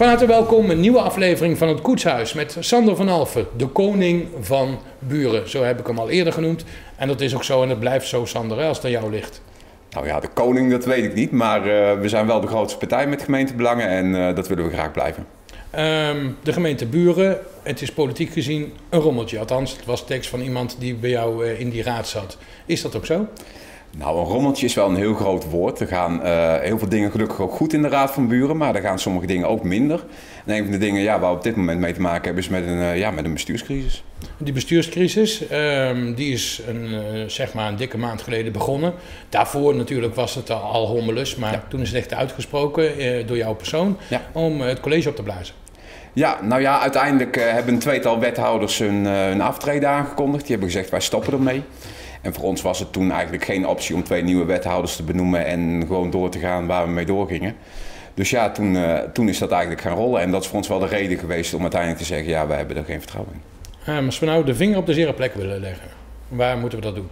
Van harte welkom, een nieuwe aflevering van het Koetshuis met Sander van Alfen, de koning van Buren. Zo heb ik hem al eerder genoemd. En dat is ook zo en het blijft zo, Sander, hè, als het aan jou ligt. Nou ja, de koning, dat weet ik niet. Maar uh, we zijn wel de grootste partij met gemeentebelangen en uh, dat willen we graag blijven. Um, de gemeente Buren, het is politiek gezien een rommeltje. Althans, het was tekst van iemand die bij jou uh, in die raad zat. Is dat ook zo? Nou, een rommeltje is wel een heel groot woord. Er gaan uh, heel veel dingen gelukkig ook goed in de Raad van Buren, maar er gaan sommige dingen ook minder. En een van de dingen ja, waar we op dit moment mee te maken hebben is met een, uh, ja, met een bestuurscrisis. Die bestuurscrisis um, die is een, uh, zeg maar een dikke maand geleden begonnen. Daarvoor natuurlijk was het al hommelus, maar ja. toen is het echt uitgesproken door jouw persoon ja. om het college op te blazen. Ja, nou ja, uiteindelijk hebben een tweetal wethouders hun, hun aftreden aangekondigd. Die hebben gezegd wij stoppen ermee. En voor ons was het toen eigenlijk geen optie om twee nieuwe wethouders te benoemen en gewoon door te gaan waar we mee doorgingen. Dus ja, toen, uh, toen is dat eigenlijk gaan rollen. En dat is voor ons wel de reden geweest om uiteindelijk te zeggen, ja, we hebben er geen vertrouwen in. Maar als we nou de vinger op de zere plek willen leggen, waar moeten we dat doen?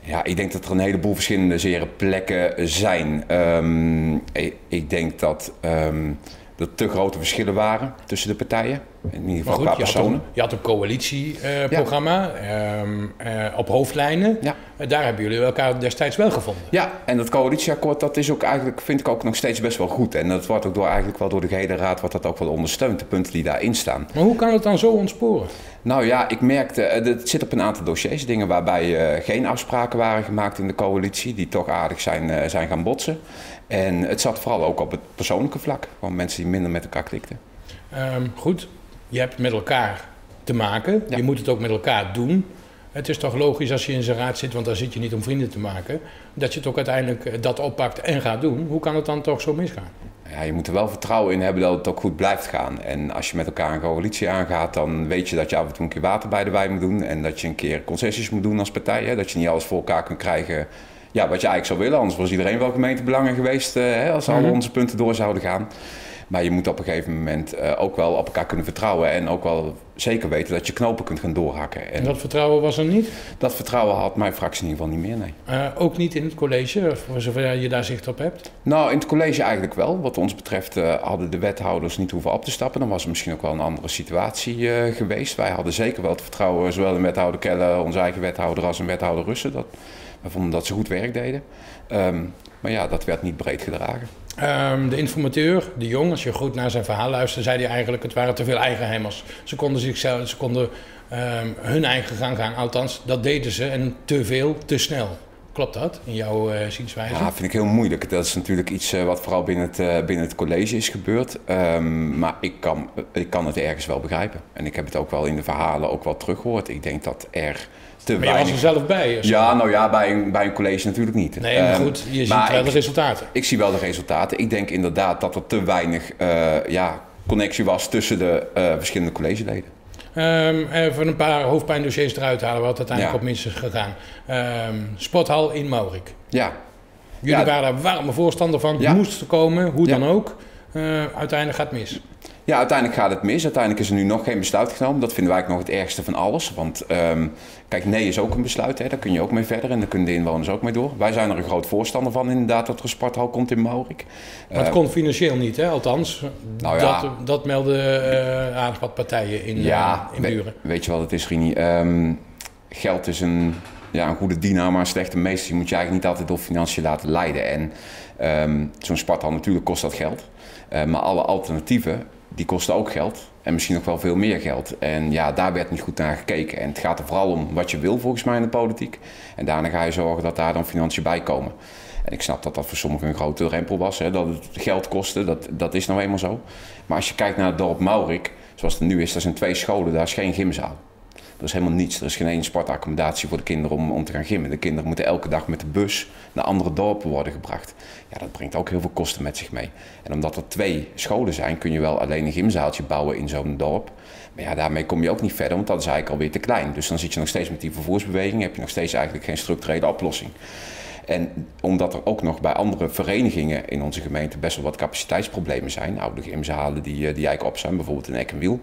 Ja, ik denk dat er een heleboel verschillende zere plekken zijn. Um, ik, ik, denk dat um, er te grote verschillen waren tussen de partijen. In ieder geval goed, qua je personen. Had een, je had een coalitieprogramma ja. um, uh, op hoofdlijnen. Ja. Uh, daar hebben jullie elkaar destijds wel gevonden. Ja, en dat coalitieakkoord dat is ook eigenlijk, vind ik ook nog steeds best wel goed. En dat wordt ook door, eigenlijk wel door de gehele raad wordt dat ook wel ondersteund, de punten die daarin staan. Maar hoe kan het dan zo ontsporen? Nou ja, ik merkte, het zit op een aantal dossiers, dingen waarbij geen afspraken waren gemaakt in de coalitie, die toch aardig zijn, zijn gaan botsen. En het zat vooral ook op het persoonlijke vlak, van mensen die minder met elkaar klikten. Um, goed, je hebt met elkaar te maken. Ja. Je moet het ook met elkaar doen. Het is toch logisch als je in zijn raad zit, want daar zit je niet om vrienden te maken, dat je het ook uiteindelijk dat oppakt en gaat doen. Hoe kan het dan toch zo misgaan? Ja, je moet er wel vertrouwen in hebben dat het ook goed blijft gaan. En als je met elkaar een coalitie aangaat, dan weet je dat je af en toe een keer water bij de wijn moet doen. En dat je een keer concessies moet doen als partij. Hè? Dat je niet alles voor elkaar kunt krijgen ja, wat je eigenlijk zou willen. Anders was iedereen wel gemeentebelangen geweest uh, hè, als alle mm -hmm. onze punten door zouden gaan. Maar je moet op een gegeven moment uh, ook wel op elkaar kunnen vertrouwen. En ook wel zeker weten dat je knopen kunt gaan doorhakken. En dat vertrouwen was er niet? Dat vertrouwen had mijn fractie in ieder geval niet meer, nee. Uh, ook niet in het college, voor zover je daar zicht op hebt? Nou, in het college eigenlijk wel. Wat ons betreft uh, hadden de wethouders niet hoeven op te stappen. Dan was er misschien ook wel een andere situatie geweest. Wij hadden zeker wel het vertrouwen, zowel in wethouder Kelle, onze eigen wethouder, als in wethouder Russen. Dat, we vonden dat ze goed werk deden. Um, maar ja, dat werd niet breed gedragen. Um, de informateur, de jong, als je goed naar zijn verhaal luisterde, zei hij eigenlijk: het waren te veel eigenheimers. Ze konden zichzelf, ze konden um, hun eigen gang gaan. Althans, dat deden ze en te veel, te snel. Klopt dat in jouw uh, zienswijze? Ja, vind ik heel moeilijk. Dat is natuurlijk iets uh, wat vooral binnen het, uh, binnen het college is gebeurd. Um, maar ik kan, ik kan het ergens wel begrijpen. En ik heb het ook wel in de verhalen ook wel teruggehoord. Ik denk dat er te maar je weinig... was er zelf bij? Ja, nou ja, bij een, bij een college natuurlijk niet. Nee, maar goed, je ziet wel de resultaten. Ik zie wel de resultaten. Ik denk inderdaad dat er te weinig ja, connectie was tussen de verschillende collegeleden. Um, even een paar hoofdpijndossiers eruit halen wat uiteindelijk ja. op mis is gegaan. Um, sporthal in Maurik. Ja. Jullie ja. waren daar warme voorstander van. Ja. Moest komen, hoe dan ook. Uh, uiteindelijk gaat het mis. Ja, uiteindelijk gaat het mis. Uiteindelijk is er nu nog geen besluit genomen. Dat vinden wij nog het ergste van alles. Want um, kijk, nee is ook een besluit. Hè. Daar kun je ook mee verder en daar kunnen de inwoners ook mee door. Wij zijn er een groot voorstander van inderdaad dat er een sporthal komt in Maurik. Maar het uh, kon financieel niet, hè? althans. Nou ja, dat, dat melden uh, aardig wat partijen in, ja, in Buren. Weet, weet je wat het is, Rini? Um, geld is een, ja, een goede dienaar, maar een slechte meester. Je moet je eigenlijk niet altijd door financiën laten leiden. En um, zo'n sporthal, natuurlijk kost dat geld. Uh, maar alle alternatieven die kosten ook geld. En misschien nog wel veel meer geld. En ja, daar werd niet goed naar gekeken. En het gaat er vooral om wat je wil volgens mij in de politiek. En daarna ga je zorgen dat daar dan financiën bij komen. En ik snap dat dat voor sommigen een grote rempel was. Hè, dat het geld kostte, dat, dat is nou eenmaal zo. Maar als je kijkt naar het dorp Maurik, zoals het nu is, er zijn twee scholen, daar is geen gymzaal. Er is helemaal niets. Er is geen één sportaccommodatie voor de kinderen om, om te gaan gymmen. De kinderen moeten elke dag met de bus naar andere dorpen worden gebracht. Ja, dat brengt ook heel veel kosten met zich mee. En omdat er twee scholen zijn, kun je wel alleen een gymzaaltje bouwen in zo'n dorp. Maar ja, daarmee kom je ook niet verder, want dat is eigenlijk alweer te klein. Dus dan zit je nog steeds met die vervoersbeweging, heb je nog steeds eigenlijk geen structurele oplossing. En omdat er ook nog bij andere verenigingen in onze gemeente best wel wat capaciteitsproblemen zijn, oude gymzalen die, die eigenlijk op zijn, bijvoorbeeld in Ekkenwiel,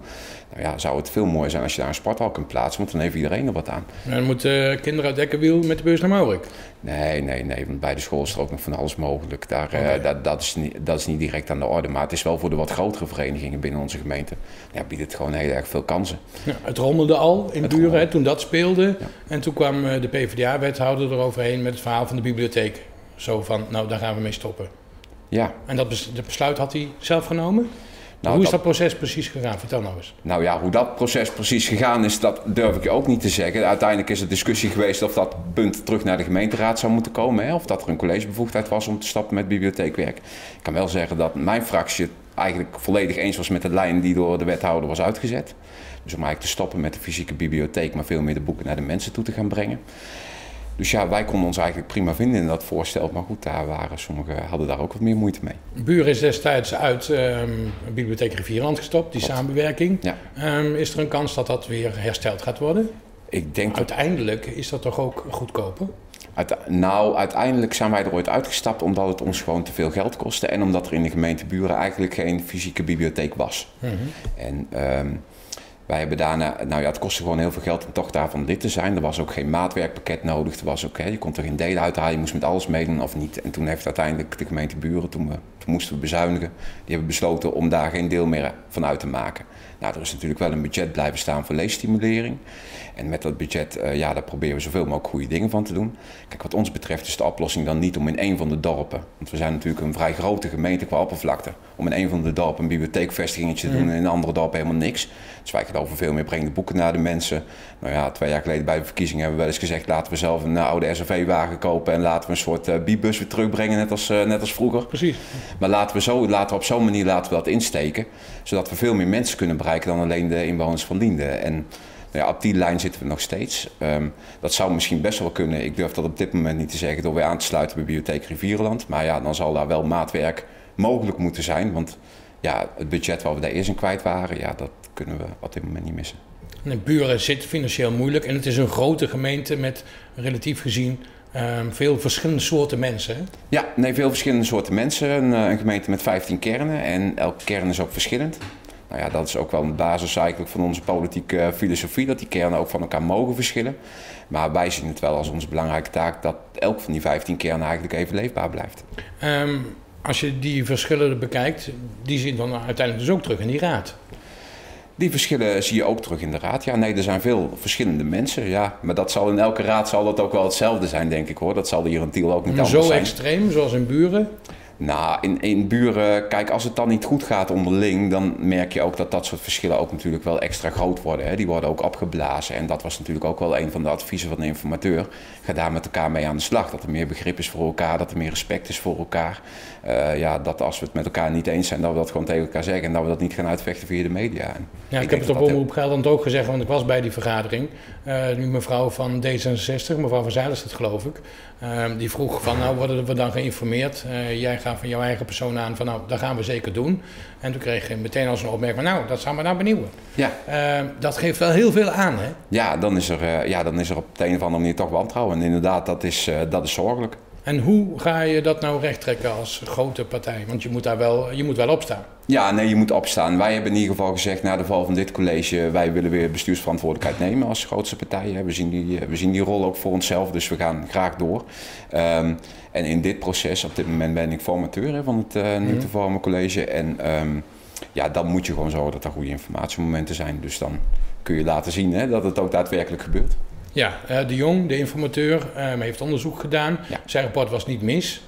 nou ja, zou het veel mooier zijn als je daar een sporthal kunt plaatsen, want dan heeft iedereen er wat aan. En dan moeten kinderen uit Ekkenwiel met de bus naar Maurik? Nee, nee, nee, want bij de school is er ook nog van alles mogelijk. Daar, okay. dat, dat, is niet, dat is niet direct aan de orde, maar het is wel voor de wat grotere verenigingen binnen onze gemeente. Ja, biedt het gewoon heel erg veel kansen. Ja, het rommelde al in buren hè, toen dat speelde. Ja. En toen kwam de PvdA-wethouder eroverheen met het verhaal van de bibliotheek. Zo van, nou, daar gaan we mee stoppen. Ja. En dat besluit had hij zelf genomen? Nou, hoe is dat, proces precies gegaan? Vertel nou eens. Nou ja, hoe dat proces precies gegaan is, dat durf ik je ook niet te zeggen. Uiteindelijk is er discussie geweest of dat punt terug naar de gemeenteraad zou moeten komen. Hè? Of dat er een collegebevoegdheid was om te stappen met bibliotheekwerk. Ik kan wel zeggen dat mijn fractie het eigenlijk volledig eens was met de lijn die door de wethouder was uitgezet. Dus om eigenlijk te stoppen met de fysieke bibliotheek, maar veel meer de boeken naar de mensen toe te gaan brengen. Dus ja, wij konden ons eigenlijk prima vinden in dat voorstel. Maar goed, daar waren sommigen hadden daar ook wat meer moeite mee. Buur is destijds uit um, Bibliotheek Rivierland gestopt, die samenwerking. Ja. Um, is er een kans dat dat weer hersteld gaat worden? Ik denk Uiteindelijk is dat toch ook goedkoper? Nou, uiteindelijk zijn wij er ooit uitgestapt omdat het ons gewoon te veel geld kostte. En omdat er in de gemeente Buren eigenlijk geen fysieke bibliotheek was. Mm -hmm. En... Um, wij hebben daarna, nou ja, het kostte gewoon heel veel geld om toch daarvan lid te zijn. Er was ook geen maatwerkpakket nodig. Er was ook, hè, je kon er geen delen uithalen, je moest met alles meedoen of niet. En toen heeft uiteindelijk de gemeente Buren, toen, we, toen moesten we bezuinigen, die hebben besloten om daar geen deel meer van uit te maken. Nou, er is natuurlijk wel een budget blijven staan voor leesstimulering. En met dat budget, uh, ja, daar proberen we zoveel mogelijk goede dingen van te doen. Kijk, wat ons betreft is de oplossing dan niet om in een van de dorpen, want we zijn natuurlijk een vrij grote gemeente qua oppervlakte, om in een van de dorpen een bibliotheekvestigingetje te doen en in een andere dorp helemaal niks. Dus wij geloven veel meer brengen de boeken naar de mensen. Nou ja, twee jaar geleden bij de verkiezingen hebben we wel eens gezegd, laten we zelf een oude SRV-wagen kopen en laten we een soort uh, bibus weer terugbrengen, net als, uh, net als vroeger. Precies. Maar laten we, zo, laten we op zo'n manier laten we dat insteken, zodat we veel meer mensen kunnen bereiken dan alleen de inwoners van Linden. En nou ja, op die lijn zitten we nog steeds. Um, dat zou misschien best wel kunnen. Ik durf dat op dit moment niet te zeggen door weer aan te sluiten bij Bibliotheek Rivierenland. Maar ja, dan zal daar wel maatwerk mogelijk moeten zijn. Want ja, het budget waar we daar eerst in kwijt waren, ja, dat kunnen we op dit moment niet missen. De buren zit financieel moeilijk en het is een grote gemeente met relatief gezien um, veel verschillende soorten mensen. Hè? Ja, nee, veel verschillende soorten mensen. Een, een gemeente met 15 kernen en elke kern is ook verschillend. Nou ja, dat is ook wel een basis eigenlijk van onze politieke filosofie, dat die kernen ook van elkaar mogen verschillen. Maar wij zien het wel als onze belangrijke taak dat elk van die 15 kernen eigenlijk even leefbaar blijft. Um, als je die verschillen bekijkt, die zien dan uiteindelijk dus ook terug in die raad. Die verschillen zie je ook terug in de raad. Ja, nee, er zijn veel verschillende mensen. Ja, maar dat zal in elke raad zal dat ook wel hetzelfde zijn, denk ik hoor. Dat zal hier in Tiel ook niet anders zo zijn. Zo extreem, zoals in Buren? Nou, in, in buren, kijk, als het dan niet goed gaat onderling, dan merk je ook dat dat soort verschillen ook natuurlijk wel extra groot worden. Hè. Die worden ook opgeblazen. En dat was natuurlijk ook wel een van de adviezen van de informateur. Ga daar met elkaar mee aan de slag. Dat er meer begrip is voor elkaar, dat er meer respect is voor elkaar. Uh, ja, dat als we het met elkaar niet eens zijn, dat we dat gewoon tegen elkaar zeggen. En dat we dat niet gaan uitvechten via de media. Ja, ik, ik heb het op Omroep Gelderland ook gezegd, want ik was bij die vergadering. Uh, nu mevrouw van D66, mevrouw van Zijl is het geloof ik. Uh, die vroeg van, nou worden we dan geïnformeerd? jij gaat van jouw eigen persoon aan van, nou, dat gaan we zeker doen. En toen kreeg je meteen als een opmerking van, nou, dat zou me nou benieuwen. Ja. dat geeft wel heel veel aan, hè? Ja, dan is er, ja, dan is er op de een of andere manier toch wantrouwen. En inderdaad, dat is, dat is zorgelijk. En hoe ga je dat nou rechttrekken als grote partij? Want je moet daar wel, je moet wel opstaan. Ja, nee, je moet opstaan. Wij hebben in ieder geval gezegd na de val van dit college, wij willen weer bestuursverantwoordelijkheid nemen als grootste partij. We zien die, we zien die rol ook voor onszelf, dus we gaan graag door. Um, en in dit proces, op dit moment ben ik formateur van het uh, nu te vormen college. En um, ja, dan moet je gewoon zorgen dat er goede informatiemomenten zijn. Dus dan kun je laten zien hè, dat het ook daadwerkelijk gebeurt. Ja, uh, de Jong, de informateur, um, heeft onderzoek gedaan. Ja. Zijn rapport was niet mis.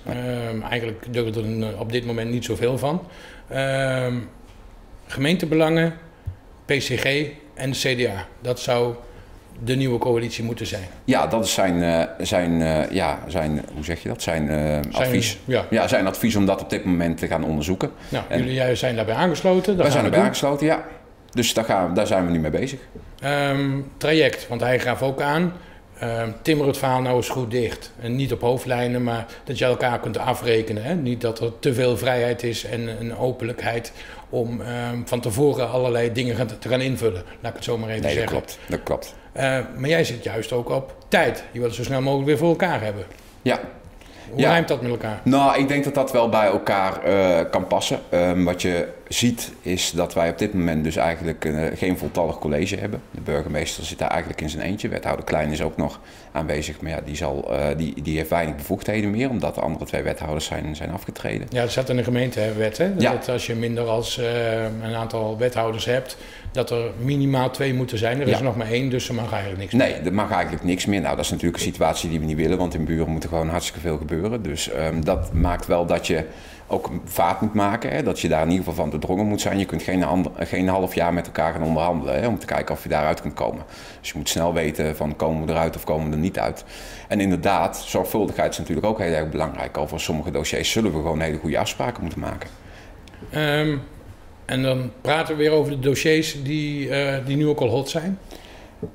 Um, eigenlijk deugde er op dit moment niet zoveel van. Um, gemeentebelangen, PCG en de CDA. Dat zou de nieuwe coalitie moeten zijn. Ja, dat is zijn, uh, zijn, uh, ja, zijn hoe zeg je dat? Zijn, zijn advies. Ja. ja, zijn advies om dat op dit moment te gaan onderzoeken. Nou, en jullie zijn daarbij aangesloten. Wij zijn daarbij aangesloten, ja. Dus daar, gaan, daar zijn we nu mee bezig. Um, traject, want hij gaf ook aan. Um, timmer het verhaal nou eens goed dicht. En niet op hoofdlijnen, maar dat je elkaar kunt afrekenen. Hè? Niet dat er te veel vrijheid is en een openlijkheid om um, van tevoren allerlei dingen gaan, te gaan invullen. Laat ik het zo maar even nee, zeggen. Dat klopt, dat klopt. Uh, maar jij zit juist ook op tijd. Je wil het zo snel mogelijk weer voor elkaar hebben. Ja, Hoe Ja. rijmt dat met elkaar? Nou, ik denk dat dat wel bij elkaar eh, kan passen. Ehm, wat je ziet is dat wij op dit moment dus eigenlijk eh, geen voltallig college hebben. De burgemeester zit daar eigenlijk in zijn eentje. Wethouder Klein is ook nog aanwezig, maar ja, die, zal, eh, die, die heeft weinig bevoegdheden meer, omdat de andere twee wethouders zijn, zijn afgetreden. Ja, er staat in de gemeentewet, hè? Ja. Dat als je minder als eh, een aantal wethouders hebt, dat er minimaal twee moeten zijn. Er is er nog maar één, dus er mag eigenlijk niks meer. Nee, er mag eigenlijk niks meer. Nou, dat is natuurlijk een situatie die we niet willen, want in buren moet er gewoon hartstikke veel gebeuren. Dus ehm, dat maakt wel dat je ook vaart moet maken, dat je daar in ieder geval van doordrongen moet zijn. Je kunt geen, geen half jaar met elkaar gaan onderhandelen om te kijken of je daaruit kunt komen. Dus je moet snel weten van komen we eruit of komen we er niet uit. En inderdaad, zorgvuldigheid is natuurlijk ook heel erg belangrijk. Over sommige dossiers zullen we gewoon hele goede afspraken moeten maken. Ehm, en dan praten we weer over de dossiers die, eh, die nu ook al hot zijn.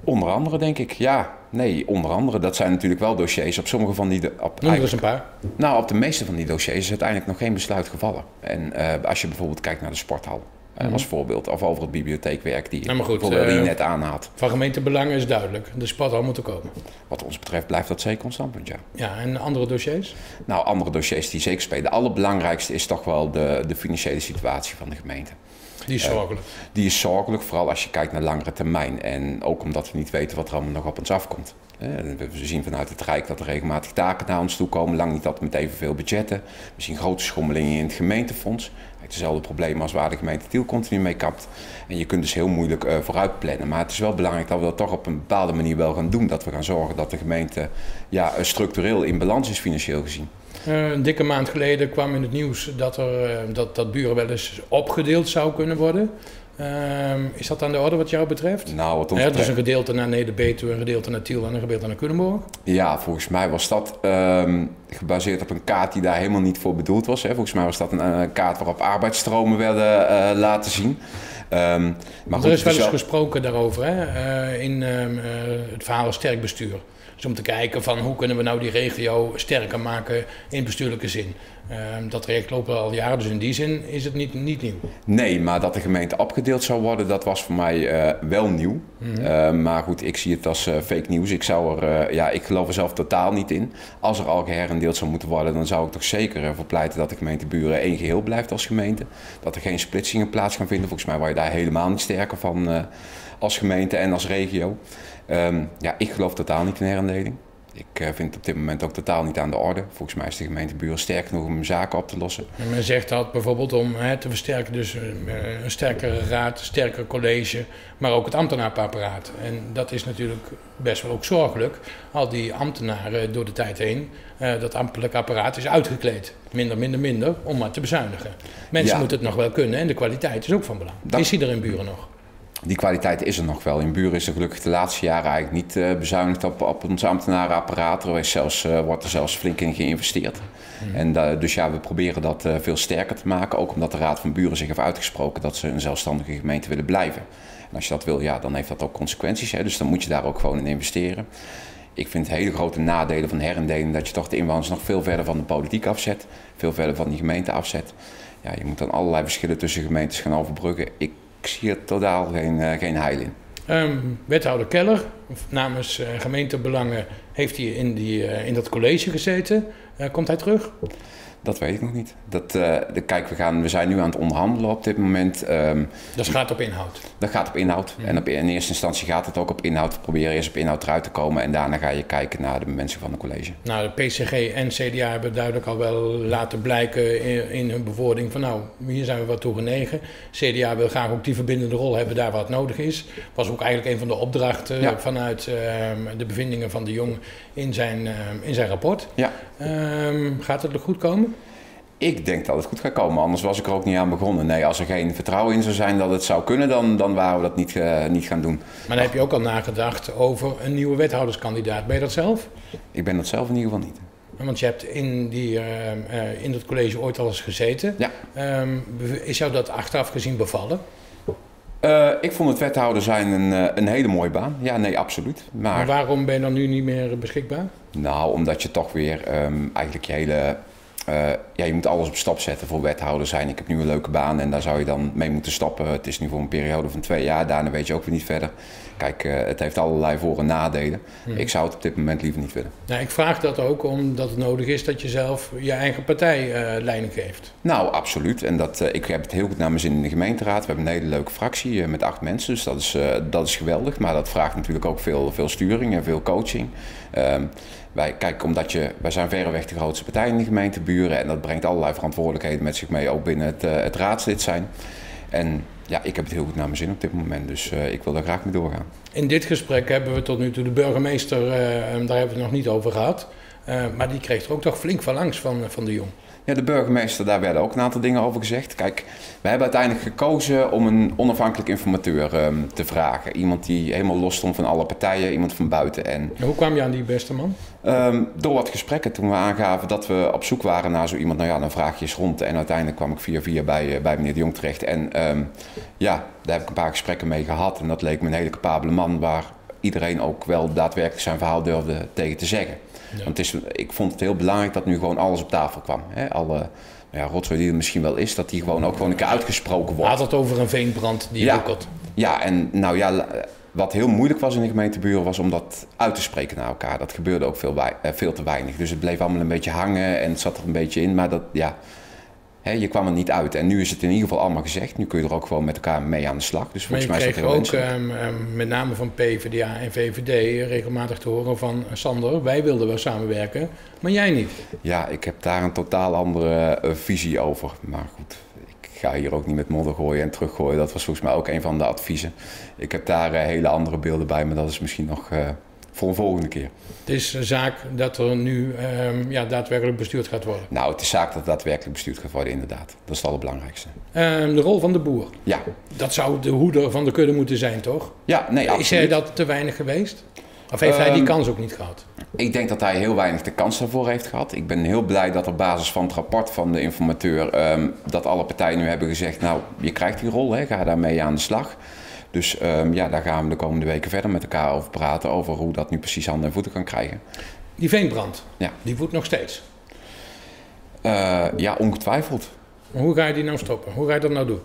Onder andere denk ik, ja, nee, onder andere. Dat zijn natuurlijk wel dossiers. Op sommige van die... Op, Noem er eens een paar. Nou, op de meeste van die dossiers is uiteindelijk nog geen besluit gevallen. En eh, als je bijvoorbeeld kijkt naar de sporthal eh, als voorbeeld, of over het bibliotheekwerk die, Mhm. Nou, maar goed, bijvoorbeeld die je eh, net aanhaalt. Van gemeentebelang is duidelijk. De sporthal moet er komen. Wat ons betreft blijft dat zeker ons standpunt, ja. Ja, en andere dossiers? Nou, andere dossiers die zeker spelen. De allerbelangrijkste is toch wel de, de financiële situatie van de gemeente. Die is zorgelijk. Die is zorgelijk, vooral als je kijkt naar langere termijn. En ook omdat we niet weten wat er allemaal nog op ons afkomt. Eh, We zien vanuit het Rijk dat er regelmatig taken naar ons toe komen. Lang niet altijd met evenveel budgetten. We zien grote schommelingen in het gemeentefonds. Hetzelfde probleem als waar de gemeente Tiel continu mee kapt. En je kunt dus heel moeilijk eh, vooruit plannen. Maar het is wel belangrijk dat we dat toch op een bepaalde manier wel gaan doen. Dat we gaan zorgen dat de gemeente ja, eh, structureel in balans is financieel gezien. Eh, een dikke maand geleden kwam in het nieuws dat, er, eh, dat, dat buren wel eens opgedeeld zou kunnen worden. Ehm, is dat aan de orde wat jou betreft? Nou, wat ons Hè, dus een gedeelte naar Neder-Betuwe, een gedeelte naar Tiel en een gedeelte naar Culemborg. Ja, volgens mij was dat ehm, gebaseerd op een kaart die daar helemaal niet voor bedoeld was. Hè. Volgens mij was dat een, eh, kaart waarop arbeidsstromen werden laten zien. Ehm, maar goed, er is wel is eens gesproken daarover hè? in het verhaal sterk bestuur. Dus om te kijken van hoe kunnen we nou die regio sterker maken in bestuurlijke zin. Ehm, dat traject loopt al jaren, dus in die zin is het niet, niet nieuw. Nee, maar dat de gemeente opgedeeld zou worden, dat was voor mij eh, wel nieuw. Eh, maar goed, ik zie het als eh, fake nieuws. Ik, zou er, eh, ja, ik geloof er zelf totaal niet in. Als er al geherendeeld zou moeten worden, dan zou ik toch zeker ervoor pleiten dat de gemeente Buren één geheel blijft als gemeente. Dat er geen splitsingen plaats gaan vinden. Volgens mij word je daar helemaal niet sterker van als gemeente en als regio. Ehm, ja, ik geloof totaal niet in herendeling. Ik eh, vind het op dit moment ook totaal niet aan de orde. Volgens mij is de gemeente Buren sterk genoeg om zaken op te lossen. En men zegt dat bijvoorbeeld om hè, te versterken, dus eh, een sterkere raad, een sterker college, maar ook het ambtenaarapparaat. En dat is natuurlijk best wel ook zorgelijk. Al die ambtenaren door de tijd heen, eh, dat ambtelijk apparaat is uitgekleed. Minder, minder, minder, om maar te bezuinigen. Mensen Ja. moeten het nog wel kunnen en de kwaliteit is ook van belang. Dat- Is die er in buren nog? Die kwaliteit is er nog wel. In Buren is er gelukkig de laatste jaren eigenlijk niet eh, bezuinigd op, op ons ambtenarenapparaat. Er is zelfs, eh, wordt er zelfs flink in geïnvesteerd. En da- dus ja, we proberen dat eh, veel sterker te maken. Ook omdat de Raad van Buren zich heeft uitgesproken dat ze een zelfstandige gemeente willen blijven. En als je dat wil, ja, dan heeft dat ook consequenties. Hè? Dus dan moet je daar ook gewoon in investeren. Ik vind hele grote nadelen van herindeling dat je toch de inwoners nog veel verder van de politiek afzet. Veel verder van die gemeente afzet. Ja, je moet dan allerlei verschillen tussen gemeentes gaan overbruggen. Ik zie er totaal geen, eh, geen heil in. Ehm, wethouder Keller, namens eh, gemeentebelangen, heeft hij in, die, eh, in dat college gezeten. Komt hij terug? Dat weet ik nog niet. Dat, eh, de, kijk, we, gaan, we zijn nu aan het onderhandelen op dit moment. Ehm, Dat gaat op inhoud. dat gaat op inhoud. En op, in eerste instantie gaat het ook op inhoud. We proberen eerst op inhoud eruit te komen. En daarna ga je kijken naar de mensen van het college. Nou, de PCG en CDA hebben duidelijk al wel laten blijken in, in hun bewoording van nou, hier zijn we wat toe genegen. CDA wil graag ook die verbindende rol hebben daar waar het nodig is. Was ook eigenlijk een van de opdrachten Ja. vanuit ehm, de bevindingen van de Jong in zijn, ehm, in zijn rapport. Ja, gaat het er goed komen? Ik denk dat het goed gaat komen. Anders was ik er ook niet aan begonnen. Nee, als er geen vertrouwen in zou zijn dat het zou kunnen, dan, dan waren we dat niet, eh, niet gaan doen. Maar dan heb je ook al nagedacht over een nieuwe wethouderskandidaat. Ben je dat zelf? Ik ben dat zelf in ieder geval niet. Want je hebt in, die, ehm, eh, in dat college ooit al eens gezeten. Ja. Ehm, is jou dat achteraf gezien bevallen? Eh, ik vond het wethouder zijn een, eh, een hele mooie baan. Ja, nee, absoluut. Maar Maar waarom ben je dan nu niet meer beschikbaar? Nou, omdat je toch weer ehm, eigenlijk je hele eh, ja, je moet alles op stap zetten voor wethouder zijn. Ik heb nu een leuke baan en daar zou je dan mee moeten stappen. Het is nu voor een periode van twee jaar, daarna weet je ook weer niet verder. Kijk, uh, het heeft allerlei voor- en nadelen. Hmm. Ik zou het op dit moment liever niet willen. Nou, ik vraag dat ook omdat het nodig is dat je zelf je eigen partij uh, leiding geeft. Nou, absoluut. En dat, ik heb het heel goed naar mijn zin in de gemeenteraad. We hebben een hele leuke fractie met acht mensen, dus dat is, dat is geweldig. Maar dat vraagt natuurlijk ook veel, veel sturing en veel coaching. Ehm, wij, kijk, omdat je, wij zijn verreweg de grootste partij in de gemeente Buren en dat brengt allerlei verantwoordelijkheden met zich mee, ook binnen het, uh, het raadslid zijn. En ja, ik heb het heel goed naar mijn zin op dit moment, dus uh, ik wil daar graag mee doorgaan. In dit gesprek hebben we tot nu toe de burgemeester, uh, daar hebben we het nog niet over gehad, maar die kreeg er ook toch flink van langs van, van de Jong. Ja, de burgemeester, daar werden ook een aantal dingen over gezegd. Kijk, we hebben uiteindelijk gekozen om een onafhankelijk informateur um, te vragen. Iemand die helemaal los stond van alle partijen, iemand van buiten. En, hoe kwam je aan die beste man? Um, door wat gesprekken toen we aangaven dat we op zoek waren naar zo iemand. Nou ja, dan vraag je eens rond. En uiteindelijk kwam ik via via bij, bij meneer de Jong terecht. En um, ja, daar heb ik een paar gesprekken mee gehad. En dat leek me een hele capabele man waar iedereen ook wel daadwerkelijk zijn verhaal durfde tegen te zeggen. Ja. Want het is, ik vond het heel belangrijk dat nu gewoon alles op tafel kwam. Hè? Alle nou ja, rotzooi die er misschien wel is, dat die gewoon ook gewoon een keer uitgesproken wordt. Had het over een veenbrand die ja. rokkelt? Ja, en nou ja, wat heel moeilijk was in de gemeenteburen was om dat uit te spreken naar elkaar. Dat gebeurde ook veel, veel te weinig. Dus het bleef allemaal een beetje hangen en het zat er een beetje in. Maar dat, ja, He, je kwam er niet uit. En nu is het in ieder geval allemaal gezegd. Nu kun je er ook gewoon met elkaar mee aan de slag. Dus volgens mij is dat heel ook um, um, met name van PvdA en VVD regelmatig te horen van Sander, wij wilden wel samenwerken, maar jij niet. Ja, ik heb daar een totaal andere uh, visie over. Maar goed, ga hier ook niet met modder gooien en teruggooien. Dat was volgens mij ook een van de adviezen. Ik heb daar uh, hele andere beelden bij, maar dat is misschien nog... Uh, voor een volgende keer. Het is een zaak dat er nu um, ja, daadwerkelijk bestuurd gaat worden? Nou, het is zaak dat daadwerkelijk bestuurd gaat worden, inderdaad. Dat is het allerbelangrijkste. Um, de rol van de boer? Ja. Dat zou de hoeder van de kudde moeten zijn, toch? Ja, nee, absoluut. Is hij dat te weinig geweest? Of heeft hij die kans ook niet gehad? Ik denk dat hij heel weinig de kans daarvoor heeft gehad. Ik ben heel blij dat op basis van het rapport van de informateur... Um, dat alle partijen nu hebben gezegd... nou, je krijgt die rol, hè, ga daarmee aan de slag... Dus um, ja, daar gaan we de komende weken verder met elkaar over praten. Over hoe dat nu precies handen en voeten kan krijgen. Die veenbrand, ja. die woedt nog steeds? Uh, ja, ongetwijfeld. Maar hoe ga je die nou stoppen? Hoe ga je dat nou doen?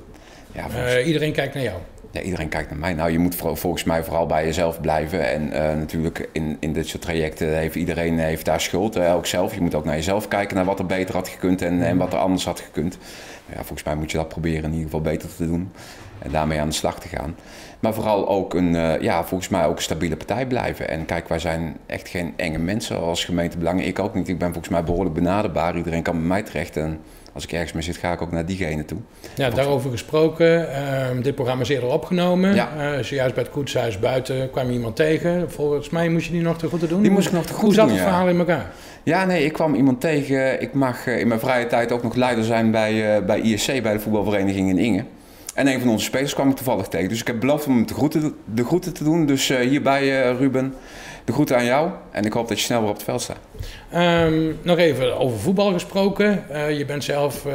Ja, volgens... uh, iedereen kijkt naar jou. Ja, iedereen kijkt naar mij. Nou, je moet volgens mij vooral bij jezelf blijven. En uh, natuurlijk in, in dit soort trajecten heeft iedereen heeft daar schuld. ook zelf. Je moet ook naar jezelf kijken, naar wat er beter had gekund en, en wat er anders had gekund. Ja, volgens mij moet je dat proberen in ieder geval beter te doen. En daarmee aan de slag te gaan. Maar vooral ook een, uh, ja, volgens mij ook stabiele partij blijven. En kijk, wij zijn echt geen enge mensen als gemeentebelangen. Ik ook niet. Ik ben volgens mij behoorlijk benaderbaar. Iedereen kan bij mij terecht. En als ik ergens mee zit, ga ik ook naar diegene toe. Ja, daarover gesproken. Uh, dit programma is eerder opgenomen. Ja. Uh, zojuist bij het koetshuis buiten kwam iemand tegen. Volgens mij moest je die nog te goed doen. Die moest ik nog te goed Hoe zat het verhaal in elkaar? Ja, nee, ik kwam iemand tegen. Ik mag in mijn vrije tijd ook nog leider zijn bij, bij ISC, bij de voetbalvereniging in Ingen. En een van onze spelers kwam ik toevallig tegen. Dus ik heb beloofd om hem de groeten, de groeten te doen. Dus uh, hierbij, uh, Ruben, de groeten aan jou. En ik hoop dat je snel weer op het veld staat. Um, nog even over voetbal gesproken. Uh, je bent zelf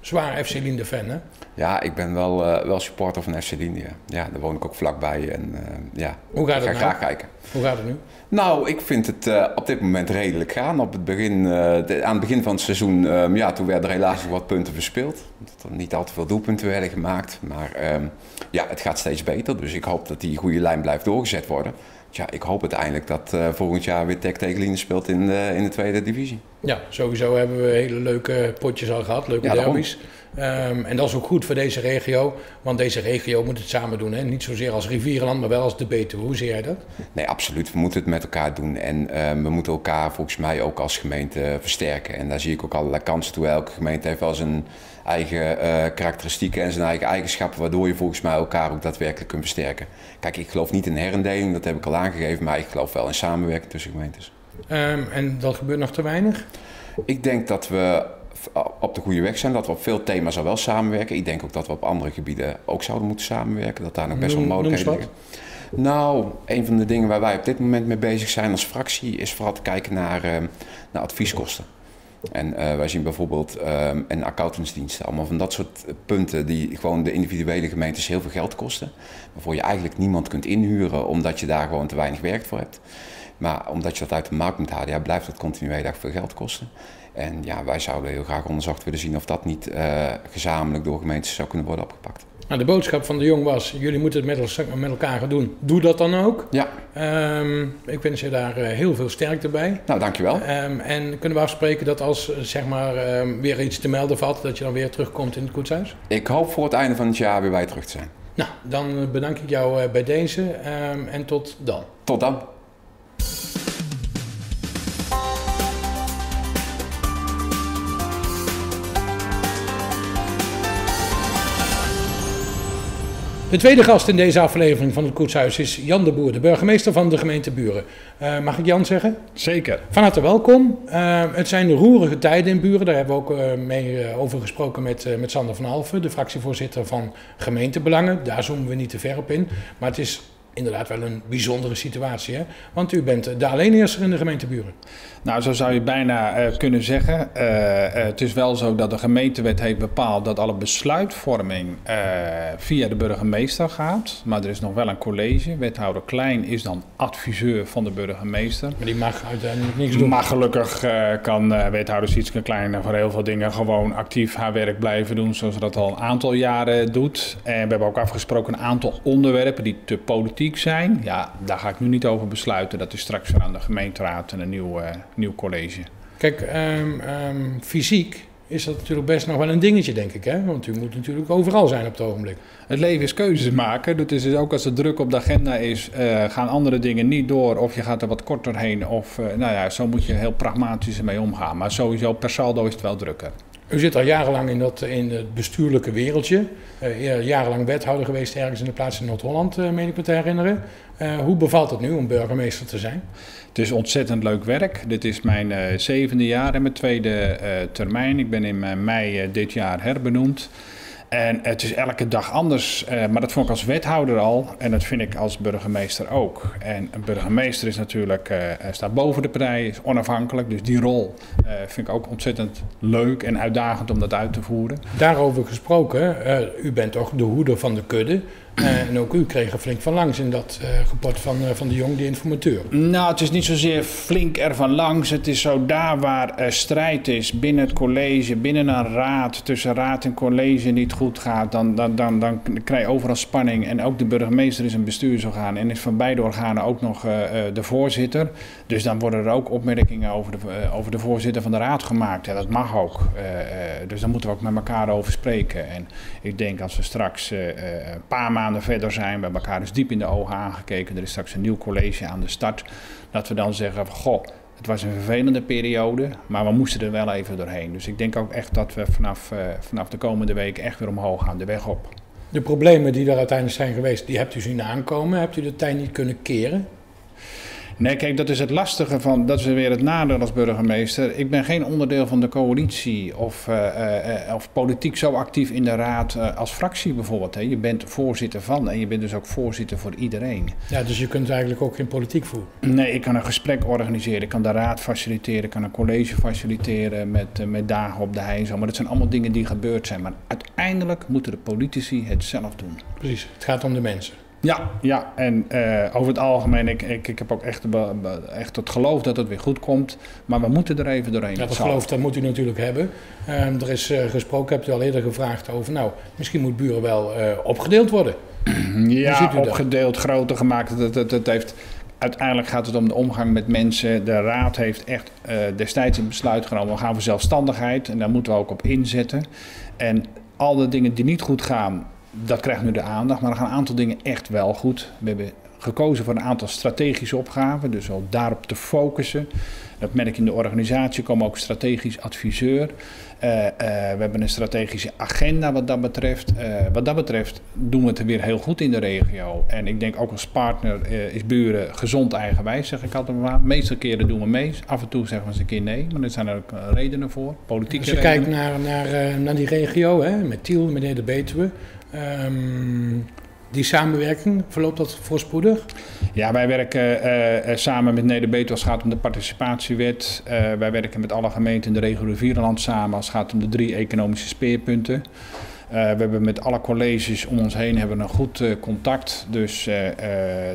zwaar FC Linde fan, hè? Ja, ik ben wel, wel supporter van FC Linde. Ja. ja, daar woon ik ook vlakbij. En ja, Hoe gaat ik ga het graag kijken. Hoe gaat het nu? Nou, ik vind het uh, op dit moment redelijk gaan. Op het begin, uh, de, aan het begin van het seizoen, um, ja, toen werden er helaas nog wat punten verspeeld. Dat er niet al te veel doelpunten werden gemaakt. Maar um, ja, het gaat steeds beter. Dus ik hoop dat die goede lijn blijft doorgezet worden. Ja, ik hoop uiteindelijk dat uh, volgend jaar weer Tech speelt in de, in de tweede divisie. Ja, sowieso hebben we hele leuke potjes al gehad, leuke ja, derbies. Um, en dat is ook goed voor deze regio, want deze regio moet het samen doen. Hè? Niet zozeer als rivierenland, maar wel als de Betuwe. Hoe zie jij dat? Nee, absoluut. We moeten het met elkaar doen. En um, we moeten elkaar volgens mij ook als gemeente versterken. En daar zie ik ook allerlei kansen toe. Elke gemeente heeft wel zijn eigen uh, karakteristieken en zijn eigen eigenschappen, waardoor je volgens mij elkaar ook daadwerkelijk kunt versterken. Kijk, ik geloof niet in herindeling, dat heb ik al aangegeven, maar ik geloof wel in samenwerking tussen gemeentes. Um, en dat gebeurt nog te weinig? Ik denk dat we op de goede weg zijn, dat we op veel thema's al wel samenwerken. Ik denk ook dat we op andere gebieden ook zouden moeten samenwerken, dat daar nog best wel mogelijkheden liggen. Nou, een van de dingen waar wij op dit moment mee bezig zijn als fractie is vooral te kijken naar, uh, naar advieskosten. En uh, wij zien bijvoorbeeld uh, een accountantsdienst, allemaal van dat soort punten die gewoon de individuele gemeentes heel veel geld kosten. Waarvoor je eigenlijk niemand kunt inhuren omdat je daar gewoon te weinig werk voor hebt. Maar omdat je dat uit de markt moet halen, ja, blijft het continu heel erg veel geld kosten. En ja, wij zouden heel graag onderzocht willen zien of dat niet gezamenlijk door gemeentes zou kunnen worden opgepakt. Nou, de boodschap van de jong was: jullie moeten het met, met elkaar gaan doen. Doe dat dan ook. Ja. Um, ik wens je daar heel veel sterkte bij. Nou, dankjewel. Um, en kunnen we afspreken dat als zeg maar, um, weer iets te melden valt, dat je dan weer terugkomt in het koetshuis? Ik hoop voor het einde van het jaar weer bij terug te zijn. Nou, dan bedank ik jou bij deze en tot dan. Tot dan. De tweede gast in deze aflevering van het Koetshuis is Jan de Boer, de burgemeester van de gemeente Buren. Uh, mag ik Jan zeggen? Zeker. Van harte welkom. Uh, het zijn roerige tijden in Buren. Daar hebben we ook uh, mee over gesproken met, met Sander van Alphen, de fractievoorzitter van gemeentebelangen. Daar zoomen we niet te ver op in. Maar het is inderdaad wel een bijzondere situatie. Hè? Want u bent de alleenheerser in de gemeente Buren. Nou, zo zou je bijna uh, kunnen zeggen. Uh, uh, het is wel zo dat de gemeentewet heeft bepaald dat alle besluitvorming via de burgemeester gaat. Maar er is nog wel een college. Wethouder Klein is dan adviseur van de burgemeester. Maar die mag uiteindelijk niks doen. Maar gelukkig kan wethouder Sietske Klein voor heel veel dingen gewoon actief haar werk blijven doen. Zoals ze dat al een aantal jaren doet. En we hebben ook afgesproken een aantal onderwerpen die te politiek zijn. Ja, daar ga ik nu niet over besluiten. Dat is straks weer aan de gemeenteraad en een nieuw nieuw college. Kijk, um, um, fysiek is dat natuurlijk best nog wel een dingetje, denk ik. Hè? Want u moet natuurlijk overal zijn op het ogenblik. Het leven is keuzes maken. Dus is ook als er druk op de agenda is, uh, gaan andere dingen niet door. Of je gaat er wat korter heen. Of, uh, nou ja, zo moet je heel pragmatisch ermee omgaan. Maar sowieso per saldo is het wel drukker. U zit al jarenlang in, dat, in het bestuurlijke wereldje. Uh, jarenlang wethouder geweest ergens in de plaats in Noord-Holland, uh, meen ik me te herinneren. Uh, hoe bevalt het nu om burgemeester te zijn? Het is ontzettend leuk werk. Dit is mijn zevende jaar en mijn tweede termijn. Ik ben in mei dit jaar herbenoemd. En het is elke dag anders, uh, maar dat vond ik als wethouder al en dat vind ik als burgemeester ook. En een burgemeester is natuurlijk, uh, staat boven de partij, is onafhankelijk, dus die rol vind ik ook ontzettend leuk en uitdagend om dat uit te voeren. Daarover gesproken, u bent toch de hoeder van de kudde. En ook u kreeg er flink van langs in dat rapport van, van de jong, die informateur. Nou, het is niet zozeer flink ervan langs. Het is zo daar waar strijd is binnen het college, binnen een raad, tussen raad en college niet goed gaat, dan, dan, dan, dan krijg je overal spanning. En ook de burgemeester is een bestuursorgaan en is van beide organen ook nog de voorzitter. Dus dan worden er ook opmerkingen over de, over de voorzitter van de raad gemaakt. Ja, dat mag ook. Dus daar moeten we ook met elkaar over spreken. En ik denk als we straks een paar maanden verder zijn, bij elkaar dus diep in de ogen aangekeken, er is straks een nieuw college aan de start, dat we dan zeggen van goh het was een vervelende periode, maar we moesten er wel even doorheen. Dus ik denk ook echt dat we vanaf, uh, vanaf de komende week echt weer omhoog gaan, de weg op. De problemen die er uiteindelijk zijn geweest, die hebt u zien aankomen. Hebt u de tijd niet kunnen keren? Nee, kijk, dat is het lastige van, dat is weer het nadeel als burgemeester. Ik ben geen onderdeel van de coalitie of, uh, uh, of politiek zo actief in de raad uh, als fractie bijvoorbeeld. Hè. Je bent voorzitter van en je bent dus ook voorzitter voor iedereen. Ja, dus je kunt eigenlijk ook geen politiek voeren? Nee, ik kan een gesprek organiseren, ik kan de raad faciliteren, ik kan een college faciliteren met, met dagen op de hei. Maar dat zijn allemaal dingen die gebeurd zijn. Maar uiteindelijk moeten de politici het zelf doen. Precies, het gaat om de mensen. Ja, ja. en uh, over het algemeen, ik, ik, ik heb ook echt, echt het geloof dat het weer goed komt. Maar we moeten er even doorheen. Ja, dat geloof dat moet u natuurlijk hebben. Uh, er is uh, gesproken, hebt u al eerder gevraagd over, nou, misschien moet buren wel opgedeeld worden. ja, opgedeeld, groter gemaakt. Dat, dat, dat heeft, uiteindelijk gaat het om de omgang met mensen. De raad heeft echt destijds een besluit genomen. We gaan voor zelfstandigheid en daar moeten we ook op inzetten. En al de dingen die niet goed gaan, dat krijgt nu de aandacht, maar er gaan een aantal dingen echt wel goed. We hebben gekozen voor een aantal strategische opgaven, dus al daarop te focussen. Dat merk ik in de organisatie, komen ook strategisch adviseur. Uh, uh, we hebben een strategische agenda wat dat betreft. Uh, wat dat betreft doen we het weer heel goed in de regio. En ik denk ook als partner is buren gezond eigenwijs, zeg ik altijd maar. De meeste keren doen we mee. Af en toe zeggen we eens een keer nee, maar er zijn er ook redenen voor. Politieke Als je redenen. kijkt naar, naar, naar die regio, hè, met Tiel, meneer de Betuwe. Um, die samenwerking, verloopt dat voorspoedig? Ja, wij werken uh, samen met Nederbetuwe als het gaat om de participatiewet. Uh, wij werken met alle gemeenten in de regio Vierland samen als het gaat om de drie economische speerpunten. We hebben met alle colleges om ons heen hebben een goed contact. Dus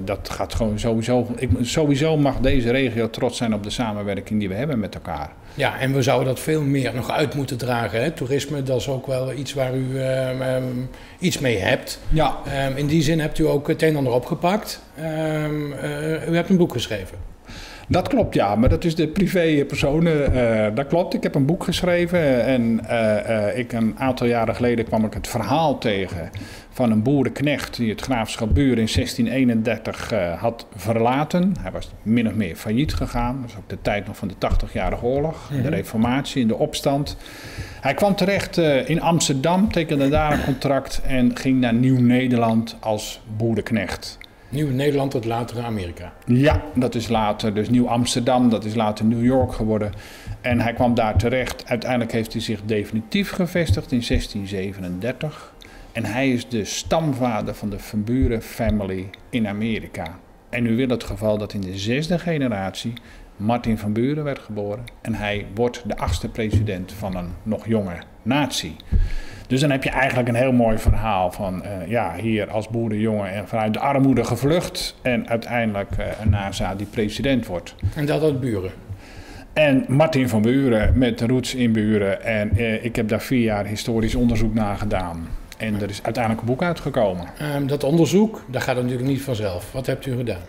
dat gaat gewoon sowieso. Ik, sowieso mag deze regio trots zijn op de samenwerking die we hebben met elkaar. Ja, en we zouden dat veel meer nog uit moeten dragen. Hè? Toerisme, dat is ook wel iets waar u ehm, ehm, iets mee hebt. Ja. Um, in die zin hebt u ook het een en ander opgepakt. u hebt een boek geschreven. Dat klopt, ja. Maar dat is de privépersonen. Uh, dat klopt. Ik heb een boek geschreven. En uh, ik, een aantal jaren geleden kwam ik het verhaal tegen van een boerenknecht die het graafschap Buren in 1631 had verlaten. Hij was min of meer failliet gegaan. Dat was ook de tijd nog van de 80-jarige oorlog, de mhm. reformatie en de opstand. Hij kwam terecht in Amsterdam, tekende daar een contract en ging naar Nieuw-Nederland als boerenknecht. Nieuw-Nederland, het latere Amerika. Ja, dat is later. Dus Nieuw-Amsterdam, dat is later New York geworden. En hij kwam daar terecht. Uiteindelijk heeft hij zich definitief gevestigd in 1637. En hij is de stamvader van de Van Buren family in Amerika. En nu wil het geval dat in de zesde generatie Martin van Buren werd geboren. En hij wordt de achtste president van een nog jonge natie. Dus dan heb je eigenlijk een heel mooi verhaal van uh, ja, hier als boerenjongen en vanuit de armoede gevlucht en uiteindelijk uh, een nazaat die president wordt. En dat uit Buren? En Martin van Buren met roots in Buren. En uh, ik heb daar vier jaar historisch onderzoek naar gedaan. En er is uiteindelijk een boek uitgekomen. Um, dat onderzoek, dat gaat natuurlijk niet vanzelf. Wat hebt u gedaan?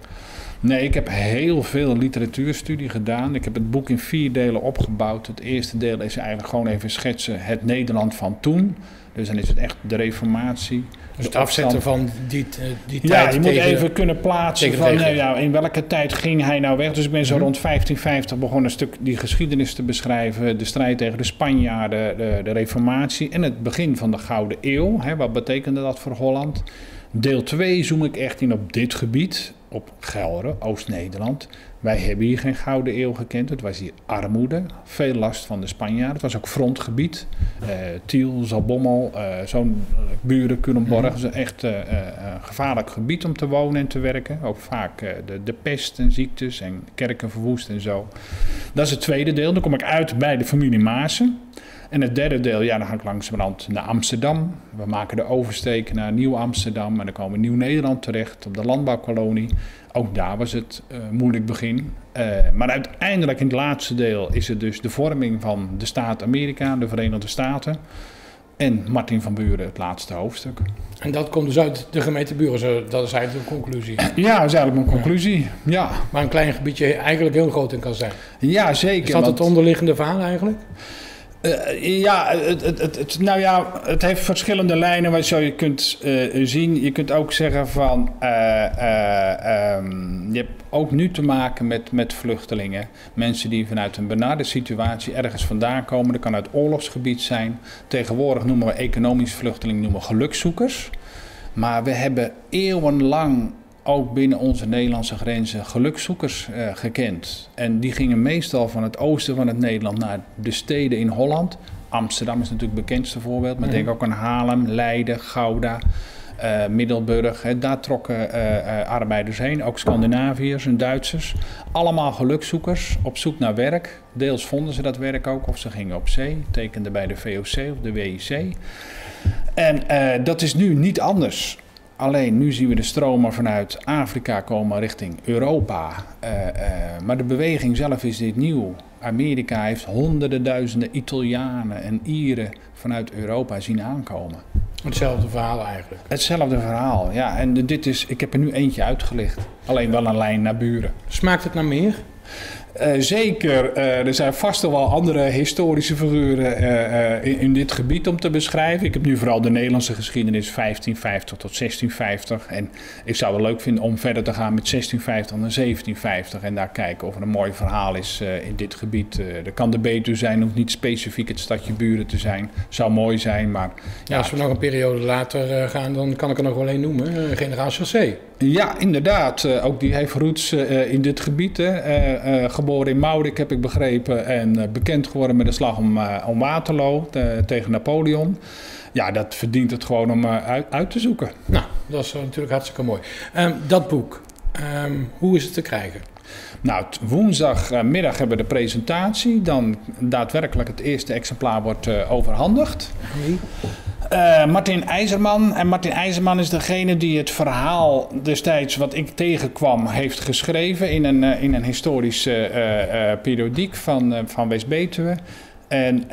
Nee, ik heb heel veel literatuurstudie gedaan. Ik heb het boek in vier delen opgebouwd. Het eerste deel is eigenlijk gewoon even schetsen het Nederland van toen. Dus dan is het echt de reformatie. Dus het afzetten van die, eh, die tijd. Ja, je moet even kunnen plaatsen van nou ja, in welke tijd ging hij nou weg. Dus ik ben zo mhm. rond 1550 begonnen een stuk die geschiedenis te beschrijven. De strijd tegen de Spanjaarden, de, de reformatie en het begin van de Gouden Eeuw. Hè, wat betekende dat voor Holland? Deel 2 zoom ik echt in op dit gebied op Gelre, Oost-Nederland. Wij hebben hier geen Gouden Eeuw gekend. Het was hier armoede, veel last van de Spanjaarden. Het was ook frontgebied. Uh, Tiel, Zalbommel, uh, zo'n buren, Culemborg. Het is echt uh, een gevaarlijk gebied om te wonen en te werken. Ook vaak de, de pest en ziektes en kerken verwoest en zo. Dat is het tweede deel. Dan kom ik uit bij de familie Maassen. En het derde deel, ja, dan ga ik langzamerhand naar Amsterdam. We maken de oversteek naar Nieuw-Amsterdam en dan komen we Nieuw-Nederland terecht op de landbouwkolonie. Ook daar was het uh, moeilijk begin. Uh, maar uiteindelijk in het laatste deel is het dus de vorming van de staat Amerika, de Verenigde Staten. En Martin van Buren, het laatste hoofdstuk. En dat komt dus uit de gemeente Buren, dat is eigenlijk de conclusie. Ja, dat is eigenlijk mijn conclusie, ja. Maar een klein gebiedje eigenlijk heel groot in kan zijn. Ja, zeker. Is dat het onderliggende verhaal eigenlijk? Uh, ja, het, het, het, nou ja, het heeft verschillende lijnen waar je kunt uh, zien. Je kunt ook zeggen van, uh, um, je hebt ook nu te maken met, met vluchtelingen. Mensen die vanuit een benarde situatie ergens vandaan komen. Dat kan uit oorlogsgebied zijn. Tegenwoordig noemen we economische vluchtelingen noemen we gelukzoekers. Maar we hebben eeuwenlang ook binnen onze Nederlandse grenzen gelukzoekers uh, gekend. En die gingen meestal van het oosten van het Nederland naar de steden in Holland. Amsterdam is natuurlijk het bekendste voorbeeld, maar denk ook aan Haarlem, Leiden, Gouda, uh, Middelburg. Hè, daar trokken uh, arbeiders heen, ook Scandinaviërs en Duitsers. Allemaal gelukzoekers op zoek naar werk. Deels vonden ze dat werk ook of ze gingen op zee, tekenden bij de VOC of de WIC. En dat is nu niet anders. Alleen nu zien we de stromen vanuit Afrika komen richting Europa. Uh, uh, maar de beweging zelf is dit nieuw. Amerika heeft honderden duizenden Italianen en Ieren vanuit Europa zien aankomen. Hetzelfde verhaal eigenlijk. Hetzelfde verhaal, ja. En dit is, ik heb er nu eentje uitgelicht. Alleen wel een lijn naar buren. Smaakt het naar meer? Uh, zeker, uh, er zijn vast wel andere historische figuren uh, in, in, dit gebied om te beschrijven. Ik heb nu vooral de Nederlandse geschiedenis 1550 tot 1650. En ik zou het leuk vinden om verder te gaan met 1650 naar 1750. En daar kijken of er een mooi verhaal is in dit gebied. er kan de Betuwe zijn, hoeft niet specifiek het stadje Buren te zijn. Zou mooi zijn, maar... Ja, als we nog een periode later gaan, dan kan ik er nog wel één noemen. Generaal Chassé. Ja, inderdaad. ook die heeft roots in dit gebied. geboren geboren in Maurik, heb ik begrepen. En uh, bekend geworden met de slag om, uh, om Waterloo tegen Napoleon. Ja, dat verdient het gewoon om uh, uit, te zoeken. Nou, dat is natuurlijk hartstikke mooi. Um, dat boek, um, hoe is het te krijgen? Nou, woensdagmiddag hebben we de presentatie. Dan daadwerkelijk het eerste exemplaar wordt uh, overhandigd. Uh, Martin IJzerman. En Martin IJzerman is degene die het verhaal destijds wat ik tegenkwam heeft geschreven in een, uh, in een historische periodiek van, van West-Betuwe. En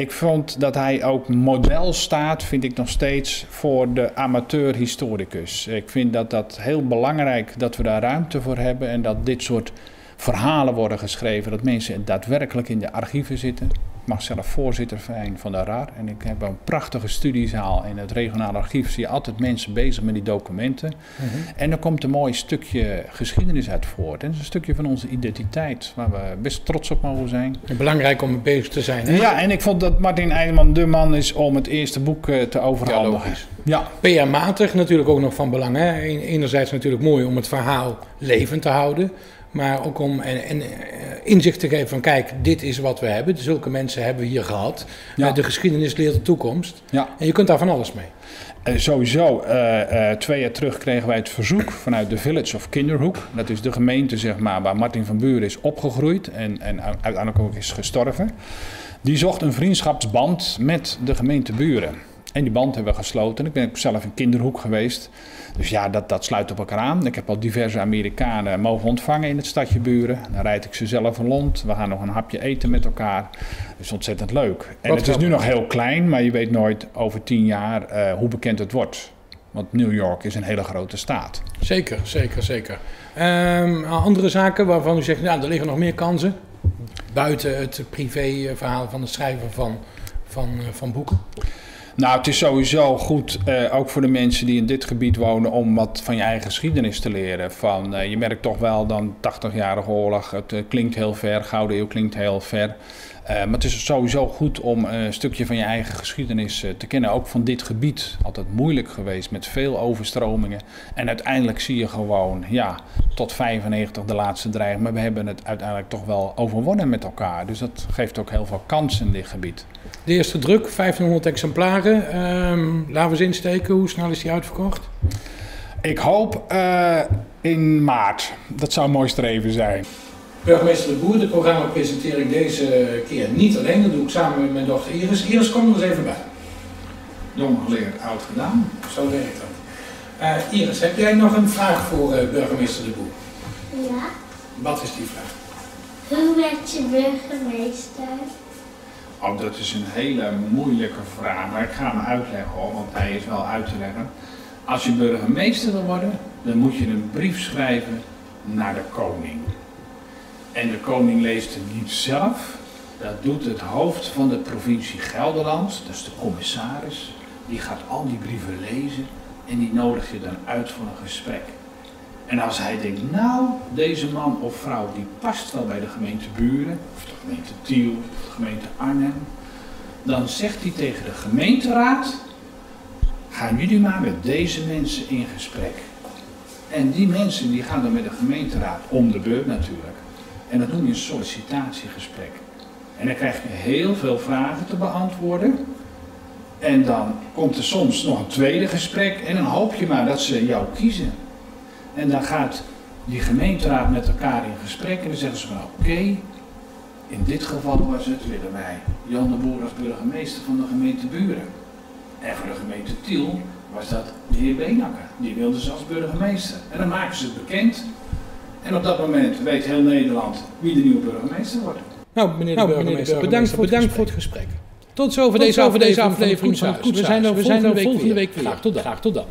ik vond dat hij ook model staat, vind ik nog steeds, voor de amateur-historicus. Ik vind dat dat heel belangrijk dat we daar ruimte voor hebben en dat dit soort verhalen worden geschreven, dat mensen daadwerkelijk in de archieven zitten mag zelf voorzitter zijn van de RAR. En ik heb een prachtige studiezaal. In het regionale archief zie je altijd mensen bezig met die documenten. Mhm. En er komt een mooi stukje geschiedenis uit voort. En dat is een stukje van onze identiteit, waar we best trots op mogen zijn. Belangrijk om bezig te zijn. Hè? Ja, en ik vond dat Martin Eijman de man is om het eerste boek eh, te overhandigen. Ja, ja. PR-matig natuurlijk ook nog van belang. Hè? Enerzijds natuurlijk mooi om het verhaal levend te houden. Maar ook om en, en, eh, inzicht te geven van kijk, dit is wat we hebben. Zulke mensen hebben we hier gehad. Ja. de geschiedenis leert de toekomst. Ja. En je kunt daar van alles mee. Uh, sowieso, uh, twee jaar terug kregen wij het verzoek vanuit de Village of Kinderhoek. Dat is de gemeente zeg maar, waar Martin van Buren is opgegroeid en, en uiteindelijk ook is gestorven. Die zocht een vriendschapsband met de gemeente Buren. En die band hebben we gesloten. Ik ben zelf in kinderhoek geweest. Dus ja, dat, dat sluit op elkaar aan. Ik heb al diverse Amerikanen mogen ontvangen in het stadje Buren. Dan rijd ik ze zelf een rond. We gaan nog een hapje eten met elkaar. Dat is ontzettend leuk. En het is nu nog heel klein, maar je weet nooit over tien jaar uh, hoe bekend het wordt. Want New York is een hele grote staat. Zeker, zeker, zeker. Um, andere zaken waarvan u zegt, nou, er liggen nog meer kansen. Buiten het privéverhaal van het schrijven van, van, uh, van boeken. Nou, het is sowieso goed, uh, ook voor de mensen die in dit gebied wonen, om wat van je eigen geschiedenis te leren. Van, uh, je merkt toch wel dan 80-jarige oorlog, het uh, klinkt heel ver, Gouden Eeuw klinkt heel ver. Maar het is sowieso goed om een stukje van je eigen geschiedenis te kennen. Ook van dit gebied. Altijd moeilijk geweest met veel overstromingen. En uiteindelijk zie je gewoon, ja, tot 95 de laatste dreiging. Maar we hebben het uiteindelijk toch wel overwonnen met elkaar. Dus dat geeft ook heel veel kansen in dit gebied. De eerste druk, 1500 exemplaren. Um, laten we eens insteken. Hoe snel is die uitverkocht? Ik hoop uh, in maart. Dat zou een mooi streven zijn. Burgemeester De Boer, het programma presenteer ik deze keer niet alleen. Dat doe ik samen met mijn dochter Iris. Iris, kom er eens even bij. Jong geleerd, oud gedaan. Zo werkt dat. Uh, Iris, heb jij nog een vraag voor uh, burgemeester De Boer? Ja. Wat is die vraag? Hoe werd je burgemeester? Oh, dat is een hele moeilijke vraag, maar ik ga hem uitleggen hoor, want hij is wel uit te leggen. Als je burgemeester wil worden, dan moet je een brief schrijven naar de koning. En de koning leest het niet zelf, dat doet het hoofd van de provincie Gelderland, dus de commissaris. Die gaat al die brieven lezen en die nodig je dan uit voor een gesprek. En als hij denkt, nou, deze man of vrouw die past wel bij de gemeente Buren, of de gemeente Tiel, of de gemeente Arnhem, dan zegt hij tegen de gemeenteraad, gaan jullie maar met deze mensen in gesprek. En die mensen die gaan dan met de gemeenteraad om de beurt natuurlijk. En dat noem je een sollicitatiegesprek. En dan krijg je heel veel vragen te beantwoorden. En dan komt er soms nog een tweede gesprek en dan hoop je maar dat ze jou kiezen. En dan gaat die gemeenteraad met elkaar in gesprek en dan zeggen ze van oké, in dit geval was het, willen wij, Jan de Boer als burgemeester van de gemeente Buren. En voor de gemeente Tiel was dat de heer Beenakker, die wilde ze als burgemeester. En dan maken ze het bekend. En op dat moment weet heel Nederland wie de nieuwe burgemeester wordt. Nou, meneer de, nou, burgemeester, bedankt, voor, bedankt voor het gesprek. Tot zover, deze, over deze aflevering van We zijn er, we zijn volgende week weer. Graag tot dan. Graag tot dan.